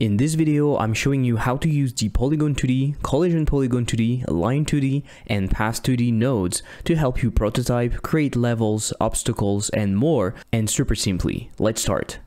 In this video, I'm showing you how to use the Polygon 2D, Collision Polygon 2D, Line 2D, and Path 2D nodes to help you prototype, create levels, obstacles, and more, and super simply. Let's start.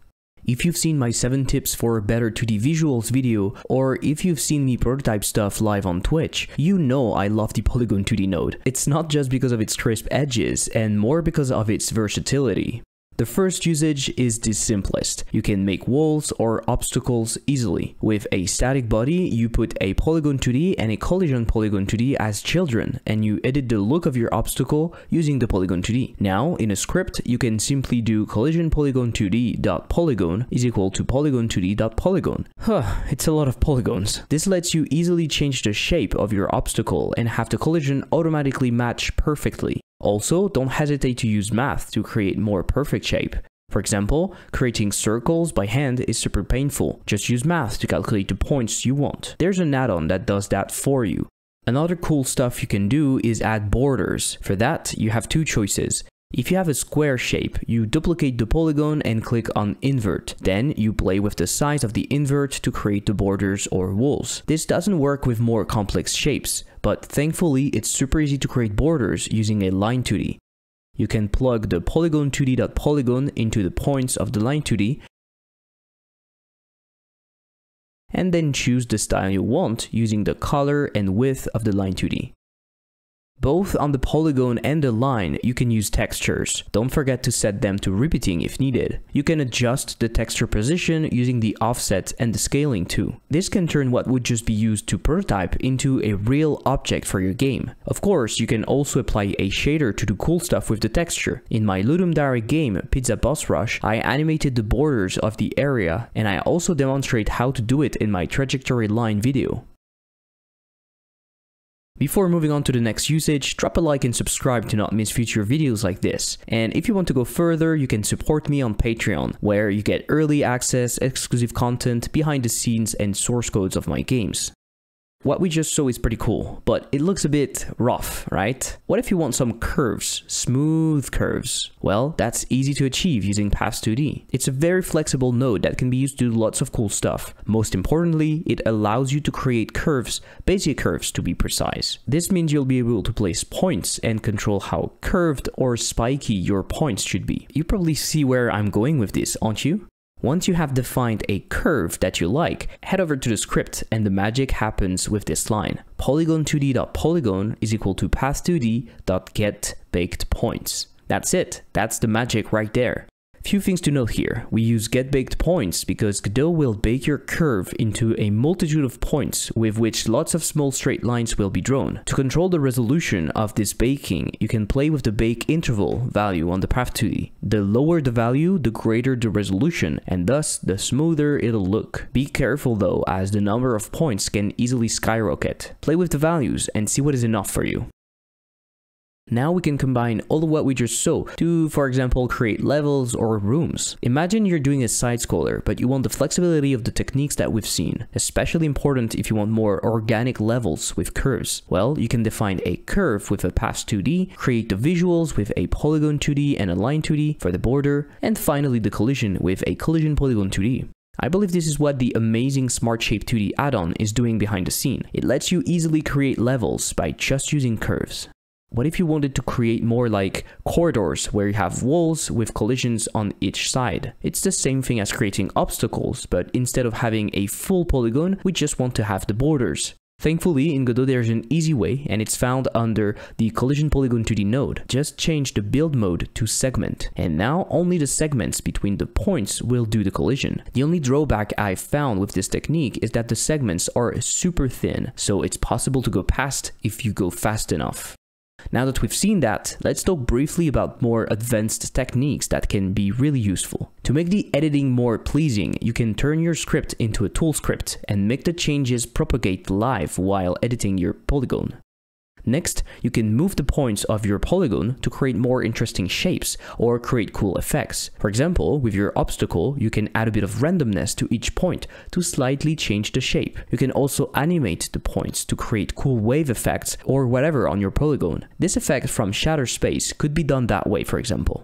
If you've seen my 7 tips for better 2D visuals video, or if you've seen me prototype stuff live on Twitch, you know I love the Polygon 2D node. It's not just because of its crisp edges, and more because of its versatility. The first usage is the simplest. You can make walls or obstacles easily. With a static body, you put a polygon 2D and a collision polygon 2D as children, and you edit the look of your obstacle using the polygon 2D. Now, in a script, you can simply do collision polygon 2D dot polygon is equal to polygon 2D dot polygon. Huh, it's a lot of polygons. This lets you easily change the shape of your obstacle and have the collision automatically match perfectly. Also, don't hesitate to use math to create more perfect shape. For example, creating circles by hand is super painful. Just use math to calculate the points you want. There's an add-on that does that for you. Another cool stuff you can do is add borders. For that, you have two choices. If you have a square shape, you duplicate the polygon and click on invert. Then you play with the size of the invert to create the borders or walls. This doesn't work with more complex shapes, but thankfully it's super easy to create borders using a line 2D. You can plug the polygon 2d.polygon into the points of the line 2D and then choose the style you want using the color and width of the line 2D. Both on the polygon and the line, you can use textures. Don't forget to set them to repeating if needed. You can adjust the texture position using the offset and the scaling too. This can turn what would just be used to prototype into a real object for your game. Of course, you can also apply a shader to do cool stuff with the texture. In my Ludum Dare game, Pizza Boss Rush, I animated the borders of the area and I also demonstrate how to do it in my trajectory line video. Before moving on to the next usage, drop a like and subscribe to not miss future videos like this. And if you want to go further, you can support me on Patreon, where you get early access, exclusive content, behind the scenes, and source codes of my games. What we just saw is pretty cool, but it looks a bit rough, right? What if you want some curves, smooth curves? Well, that's easy to achieve using Path 2D. It's a very flexible node that can be used to do lots of cool stuff. Most importantly, it allows you to create curves, Bezier curves to be precise. This means you'll be able to place points and control how curved or spiky your points should be. You probably see where I'm going with this, aren't you? Once you have defined a curve that you like, head over to the script and the magic happens with this line. Polygon2d.polygon is equal to path2d.getBakedPoints. That's it. That's the magic right there. Few things to note here. We use get baked points because Godot will bake your curve into a multitude of points with which lots of small straight lines will be drawn. To control the resolution of this baking, you can play with the bake interval value on the path 2D. The lower the value, the greater the resolution, and thus the smoother it'll look. Be careful though, as the number of points can easily skyrocket. Play with the values and see what is enough for you. Now we can combine all of what we just saw to, for example, create levels or rooms. Imagine you're doing a side-scroller, but you want the flexibility of the techniques that we've seen, especially important if you want more organic levels with curves. Well, you can define a curve with a path 2D, create the visuals with a polygon 2D and a line 2D for the border, and finally the collision with a collision polygon 2D. I believe this is what the amazing Smart Shape 2D add-on is doing behind the scene. It lets you easily create levels by just using curves. What if you wanted to create more like corridors where you have walls with collisions on each side? It's the same thing as creating obstacles, but instead of having a full polygon, we just want to have the borders. Thankfully, in Godot there's an easy way and it's found under the collision polygon 2D node. Just change the build mode to segment and now only the segments between the points will do the collision. The only drawback I found with this technique is that the segments are super thin, so it's possible to go past if you go fast enough. Now that we've seen that, let's talk briefly about more advanced techniques that can be really useful. To make the editing more pleasing, you can turn your script into a tool script and make the changes propagate live while editing your polygon. Next, you can move the points of your polygon to create more interesting shapes or create cool effects. For example, with your obstacle, you can add a bit of randomness to each point to slightly change the shape. You can also animate the points to create cool wave effects or whatever on your polygon. This effect from shatter space could be done that way, for example.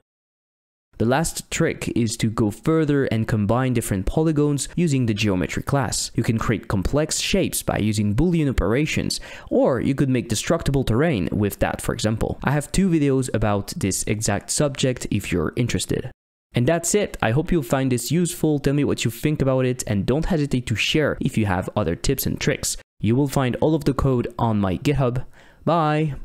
The last trick is to go further and combine different polygons using the geometry class. You can create complex shapes by using boolean operations, or you could make destructible terrain with that for example. I have two videos about this exact subject if you're interested. And that's it. I hope you'll find this useful. Tell me what you think about it and don't hesitate to share if you have other tips and tricks. You will find all of the code on my GitHub. Bye!